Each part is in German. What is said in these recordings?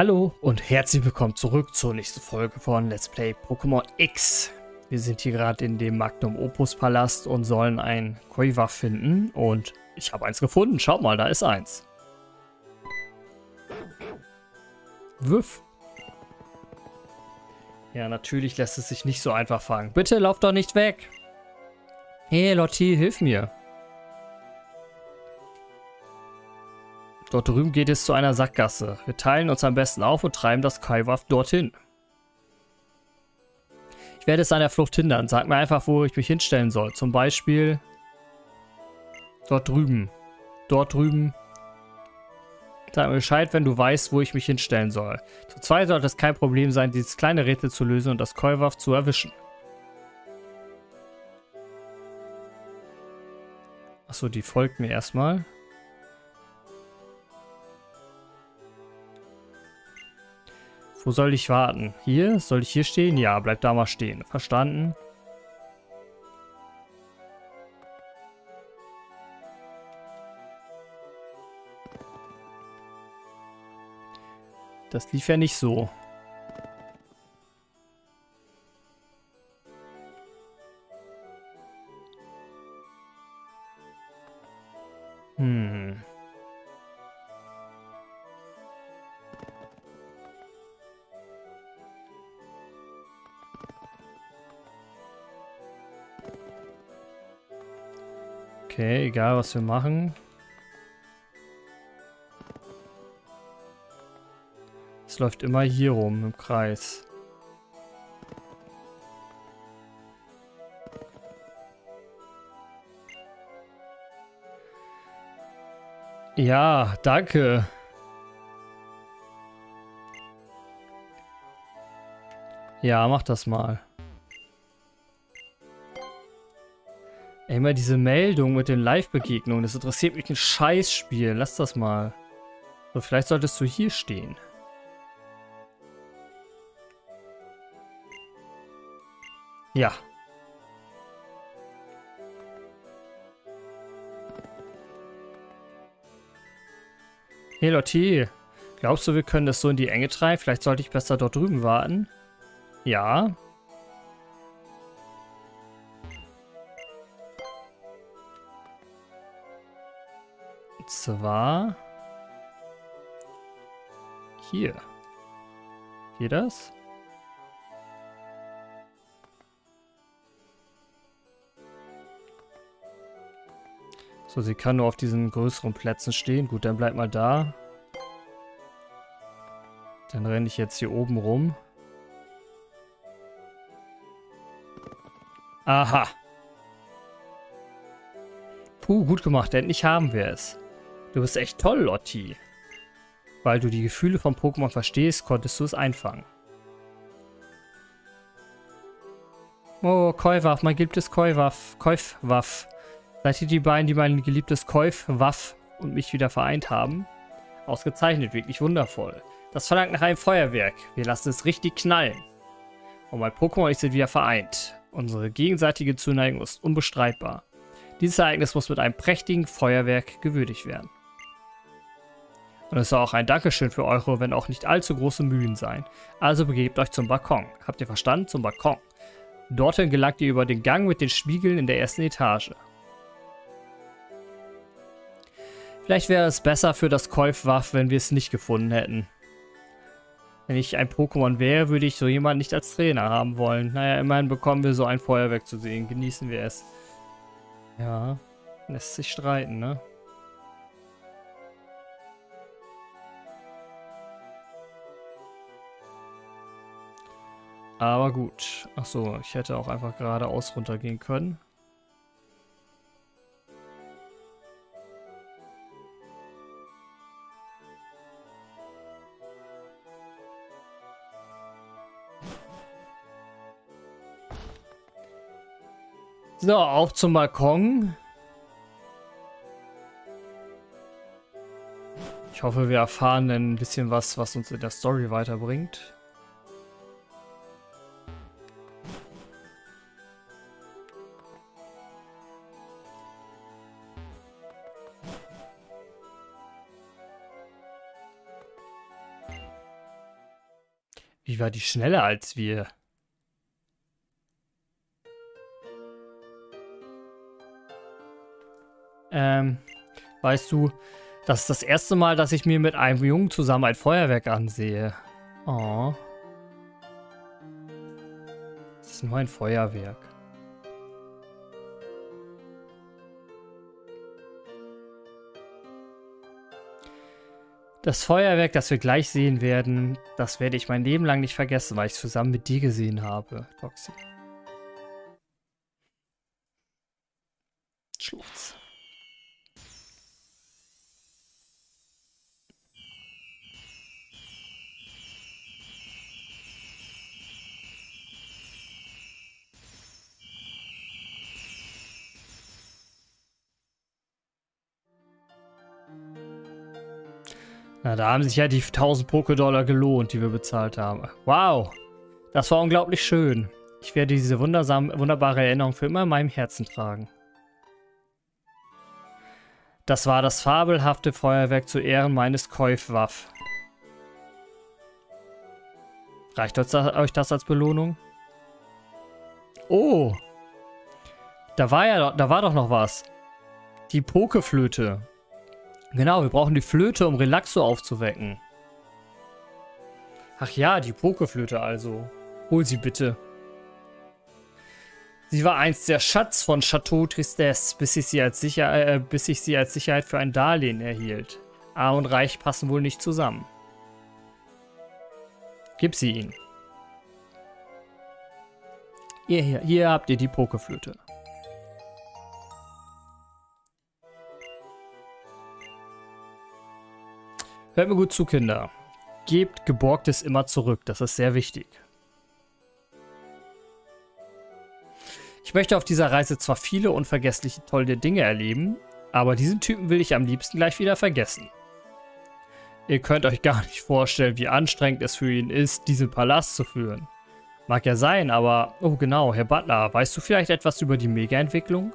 Hallo und herzlich willkommen zurück zur nächsten Folge von Let's Play Pokémon X. Wir sind hier gerade in dem Magnum Opus Palast und sollen ein Koiwa finden und ich habe eins gefunden. Schaut mal, da ist eins. Wuff. Ja, natürlich lässt es sich nicht so einfach fangen. Bitte lauf doch nicht weg. Hey Lotti, hilf mir. Dort drüben geht es zu einer Sackgasse. Wir teilen uns am besten auf und treiben das Kaiwaf dorthin. Ich werde es an der Flucht hindern. Sag mir einfach, wo ich mich hinstellen soll. Zum Beispiel dort drüben. Dort drüben. Sag mir Bescheid, wenn du weißt, wo ich mich hinstellen soll. Zu zweit sollte es kein Problem sein, dieses kleine Rätsel zu lösen und das Keuwaf zu erwischen. Achso, die folgt mir erstmal. Wo soll ich warten? Hier? Soll ich hier stehen? Ja, bleib da mal stehen. Verstanden? Das lief ja nicht so. Egal was wir machen. Es läuft immer hier rum im Kreis. Ja, danke. Ja, mach das mal. Immer diese Meldung mit den Live-Begegnungen, das interessiert mich ein Scheißspiel. Lass das mal. So, vielleicht solltest du hier stehen. Ja. Hey Lotti, glaubst du, wir können das so in die Enge treiben? Vielleicht sollte ich besser dort drüben warten. Ja, zwar hier. Geht das? So, sie kann nur auf diesen größeren Plätzen stehen. Gut, dann bleib mal da. Dann renne ich jetzt hier oben rum. Aha. Puh, gut gemacht. Endlich haben wir es. Du bist echt toll, Lotti. Weil du die Gefühle von Pokémon verstehst, konntest du es einfangen. Oh, Keuwaff, mein geliebtes Keuwaff. Käufwaff. Seid ihr die beiden, die mein geliebtes Käufwaff und mich wieder vereint haben? Ausgezeichnet, wirklich wundervoll. Das verlangt nach einem Feuerwerk. Wir lassen es richtig knallen. Und mein Pokémon und ich sind wieder vereint. Unsere gegenseitige Zuneigung ist unbestreitbar. Dieses Ereignis muss mit einem prächtigen Feuerwerk gewürdigt werden. Und es soll auch ein Dankeschön für eure, wenn auch nicht allzu große Mühen sein. Also begebt euch zum Balkon. Habt ihr verstanden? Zum Balkon. Dorthin gelangt ihr über den Gang mit den Spiegeln in der ersten Etage. Vielleicht wäre es besser für das Käufwaff, wenn wir es nicht gefunden hätten. Wenn ich ein Pokémon wäre, würde ich so jemanden nicht als Trainer haben wollen. Naja, immerhin bekommen wir so ein Feuerwerk zu sehen. Genießen wir es. Ja, lässt sich streiten, ne? Aber gut. Achso, ich hätte auch einfach geradeaus runtergehen können. So, auf zum Balkon. Ich hoffe, wir erfahren ein bisschen was, was uns in der Story weiterbringt. Wie war die schneller als wir? Ähm, weißt du, das ist das erste Mal, dass ich mir mit einem Jungen zusammen ein Feuerwerk ansehe. Oh. Das ist nur ein Feuerwerk. Das Feuerwerk, das wir gleich sehen werden, das werde ich mein Leben lang nicht vergessen, weil ich es zusammen mit dir gesehen habe, Toxi. Na, da haben sich ja die 1000 Poké-Dollar gelohnt, die wir bezahlt haben. Wow, das war unglaublich schön. Ich werde diese wunderbare Erinnerung für immer in meinem Herzen tragen. Das war das fabelhafte Feuerwerk zu Ehren meines Käufwaff. Reicht euch das als Belohnung? Oh! Da war ja da war doch noch was. Die Pokeflöte. Genau, wir brauchen die Flöte, um Relaxo aufzuwecken. Ach ja, die Pokeflöte also. Hol sie bitte. Sie war einst der Schatz von Chateau Tristesse, bis ich sie als, Sicher äh, bis ich sie als Sicherheit für ein Darlehen erhielt. Arm und Reich passen wohl nicht zusammen. Gib sie ihnen. Hier, hier, hier habt ihr die Pokeflöte. Hört mir gut zu, Kinder. Gebt Geborgtes immer zurück. Das ist sehr wichtig. Ich möchte auf dieser Reise zwar viele unvergessliche tolle Dinge erleben, aber diesen Typen will ich am liebsten gleich wieder vergessen. Ihr könnt euch gar nicht vorstellen, wie anstrengend es für ihn ist, diesen Palast zu führen. Mag ja sein, aber... Oh genau, Herr Butler, weißt du vielleicht etwas über die Mega-Entwicklung?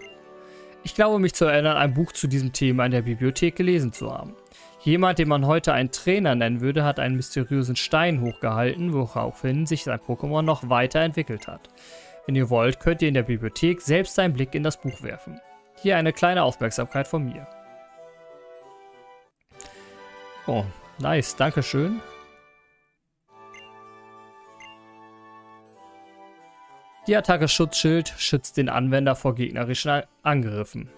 Ich glaube mich zu erinnern, ein Buch zu diesem Thema in der Bibliothek gelesen zu haben. Jemand, den man heute einen Trainer nennen würde, hat einen mysteriösen Stein hochgehalten, woraufhin sich sein Pokémon noch weiterentwickelt hat. Wenn ihr wollt, könnt ihr in der Bibliothek selbst einen Blick in das Buch werfen. Hier eine kleine Aufmerksamkeit von mir. Oh, nice, danke schön. Die Attacke Schutzschild schützt den Anwender vor gegnerischen Angriffen.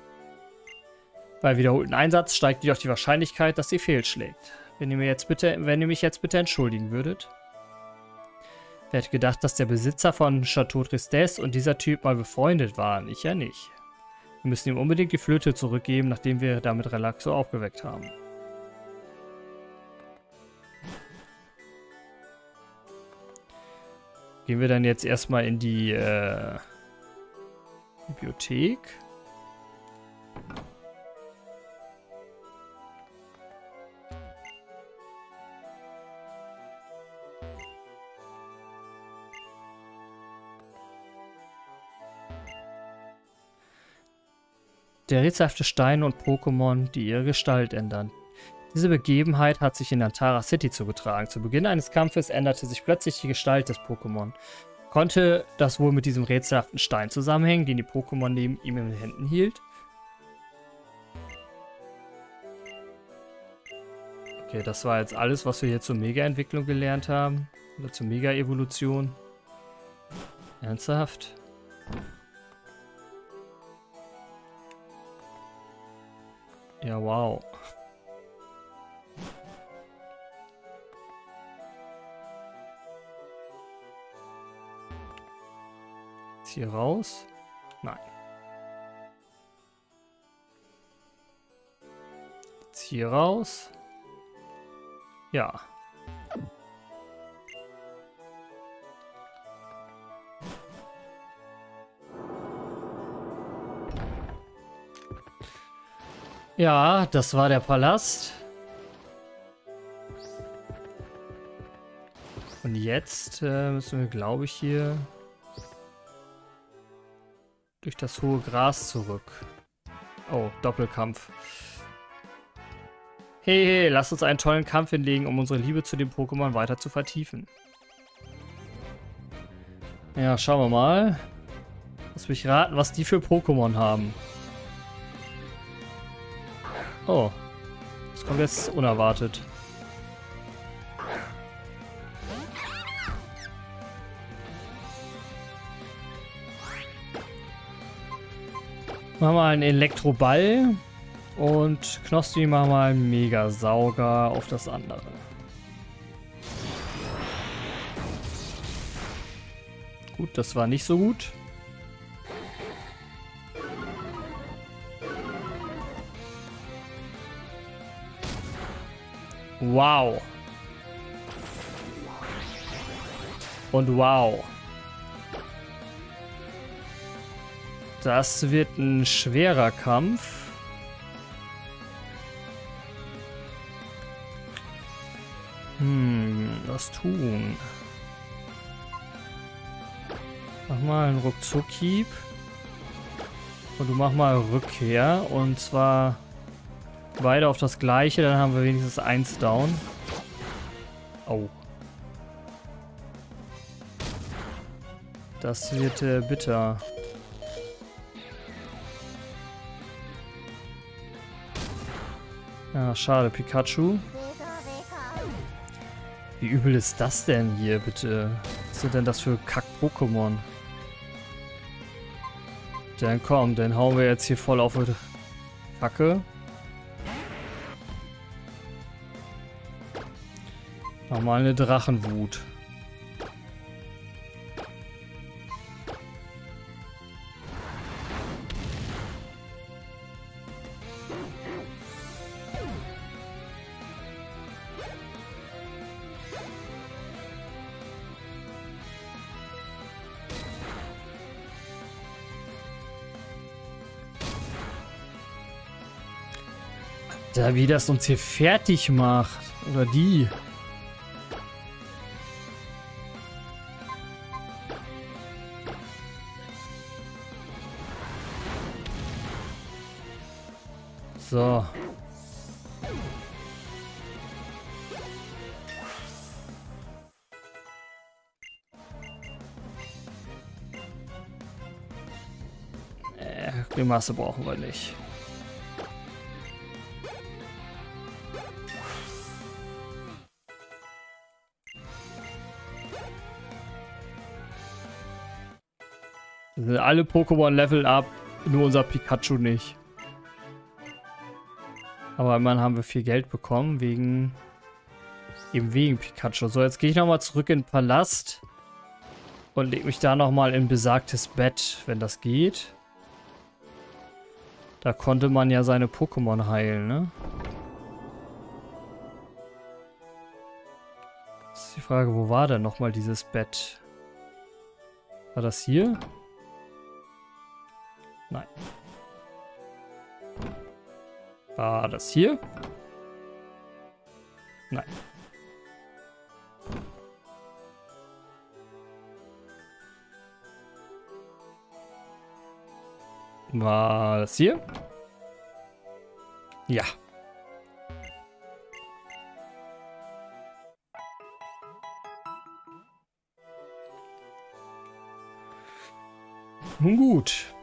Bei wiederholten Einsatz steigt jedoch die Wahrscheinlichkeit, dass sie fehlschlägt. Wenn ihr, mir jetzt bitte, wenn ihr mich jetzt bitte entschuldigen würdet. Wer hätte gedacht, dass der Besitzer von Chateau Tristesse und dieser Typ mal befreundet waren? Ich ja nicht. Wir müssen ihm unbedingt die Flöte zurückgeben, nachdem wir damit Relaxo aufgeweckt haben. Gehen wir dann jetzt erstmal in die äh, Bibliothek. Der rätselhafte Stein und Pokémon, die ihre Gestalt ändern. Diese Begebenheit hat sich in Antara City zugetragen. Zu Beginn eines Kampfes änderte sich plötzlich die Gestalt des Pokémon. Konnte das wohl mit diesem rätselhaften Stein zusammenhängen, den die Pokémon neben ihm in den Händen hielt? Okay, das war jetzt alles, was wir hier zur Mega-Entwicklung gelernt haben. Oder zur Mega-Evolution. Ernsthaft? Ja, wow. Jetzt hier raus? Nein. Jetzt hier raus? Ja. Ja, das war der Palast. Und jetzt äh, müssen wir, glaube ich, hier durch das hohe Gras zurück. Oh, Doppelkampf. Hey, hey, lass uns einen tollen Kampf hinlegen, um unsere Liebe zu dem Pokémon weiter zu vertiefen. Ja, schauen wir mal. Lass mich raten, was die für Pokémon haben. Oh. Das kommt jetzt unerwartet. Machen wir einen Elektroball. Und Knosti machen wir einen Megasauger auf das andere. Gut, das war nicht so gut. Wow. Und wow. Das wird ein schwerer Kampf. Hm, was tun? Mach mal einen Ruckzuck-Keep. Und du mach mal Rückkehr. Und zwar beide auf das gleiche, dann haben wir wenigstens eins down. Oh. Das wird äh, bitter. Ja, schade, Pikachu. Wie übel ist das denn hier, bitte? Was sind denn das für Kack-Pokémon? Dann komm, dann hauen wir jetzt hier voll auf Kacke. Nochmal eine Drachenwut. Da wie das uns hier fertig macht. Oder die. Äh, die Masse brauchen wir nicht. Alle Pokémon leveln ab, nur unser Pikachu nicht. Aber immerhin haben wir viel Geld bekommen, wegen... Eben wegen Pikachu. So, jetzt gehe ich nochmal zurück in den Palast. Und leg mich da nochmal in besagtes Bett, wenn das geht. Da konnte man ja seine Pokémon heilen, ne? Das ist die Frage, wo war denn nochmal dieses Bett? War das hier? Nein. War das hier? Nein. War das hier? Ja. Nun gut.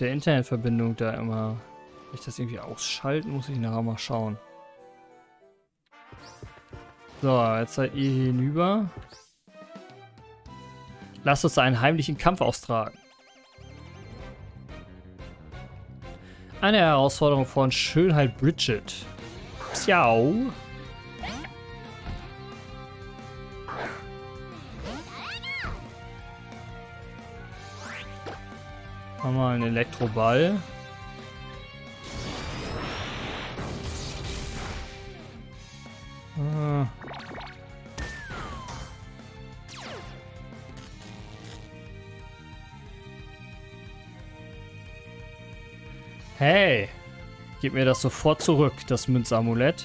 Der Internetverbindung da immer. Kann ich das irgendwie ausschalten? Muss ich nachher mal schauen. So, jetzt seid ihr hinüber. Lasst uns einen heimlichen Kampf austragen. Eine Herausforderung von Schönheit Bridget. Ciao. Haben wir einen Elektroball. Ah. Hey, gib mir das sofort zurück, das Münzamulett.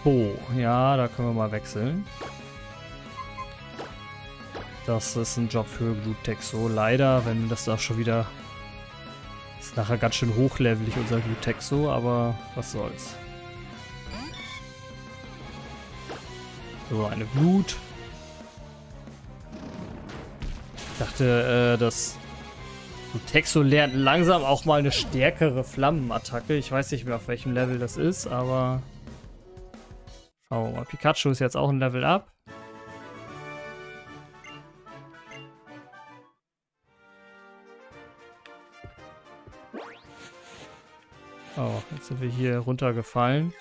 Smetbo. Ja, da können wir mal wechseln. Das ist ein Job für Glutexo. Leider, wenn das da schon wieder... Ist nachher ganz schön hochlevelig, unser Glutexo, aber was soll's. So, eine Blut. Ich dachte, äh, das Glutexo lernt langsam auch mal eine stärkere Flammenattacke. Ich weiß nicht mehr, auf welchem Level das ist, aber... Mal. Pikachu ist jetzt auch ein Level up. Oh, jetzt sind wir hier runtergefallen.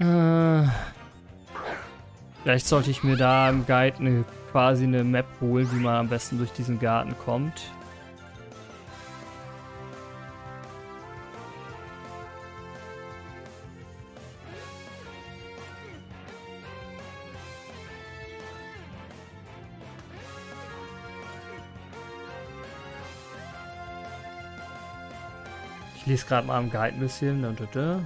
Äh, vielleicht sollte ich mir da im Guide eine, quasi eine Map holen, wie man am besten durch diesen Garten kommt. Lese gerade mal am Guide ein bisschen. Da, da, da.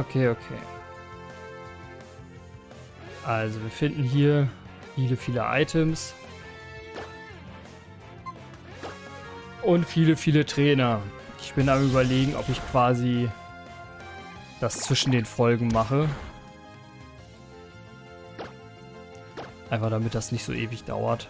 Okay, okay. Also wir finden hier viele, viele Items. Und viele, viele Trainer. Ich bin am überlegen, ob ich quasi das zwischen den Folgen mache. Einfach damit das nicht so ewig dauert.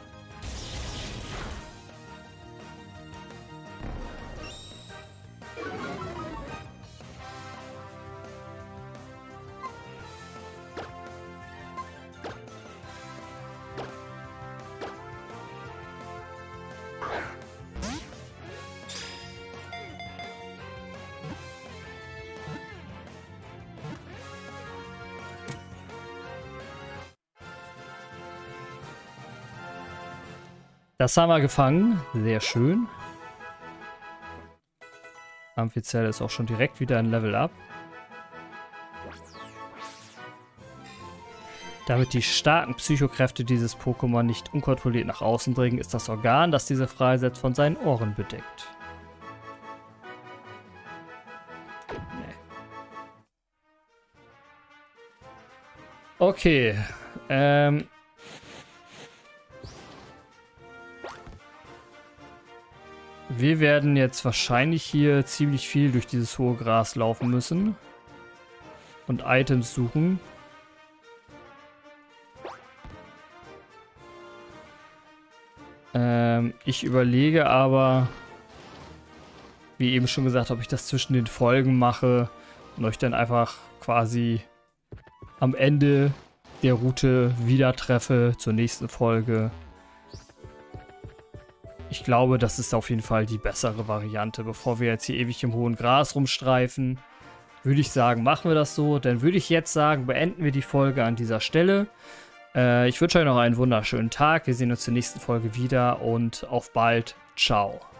Das haben wir gefangen. Sehr schön. Amphizell ist auch schon direkt wieder ein Level up. Damit die starken Psychokräfte dieses Pokémon nicht unkontrolliert nach außen dringen, ist das Organ, das diese freisetzt, von seinen Ohren bedeckt. Nee. Okay. Ähm, Wir werden jetzt wahrscheinlich hier ziemlich viel durch dieses hohe Gras laufen müssen. Und Items suchen. Ähm, ich überlege aber, wie eben schon gesagt, ob ich das zwischen den Folgen mache und euch dann einfach quasi am Ende der Route wieder treffe zur nächsten Folge ich glaube, das ist auf jeden Fall die bessere Variante. Bevor wir jetzt hier ewig im hohen Gras rumstreifen, würde ich sagen, machen wir das so. Dann würde ich jetzt sagen, beenden wir die Folge an dieser Stelle. Äh, ich wünsche euch noch einen wunderschönen Tag. Wir sehen uns zur nächsten Folge wieder und auf bald. Ciao.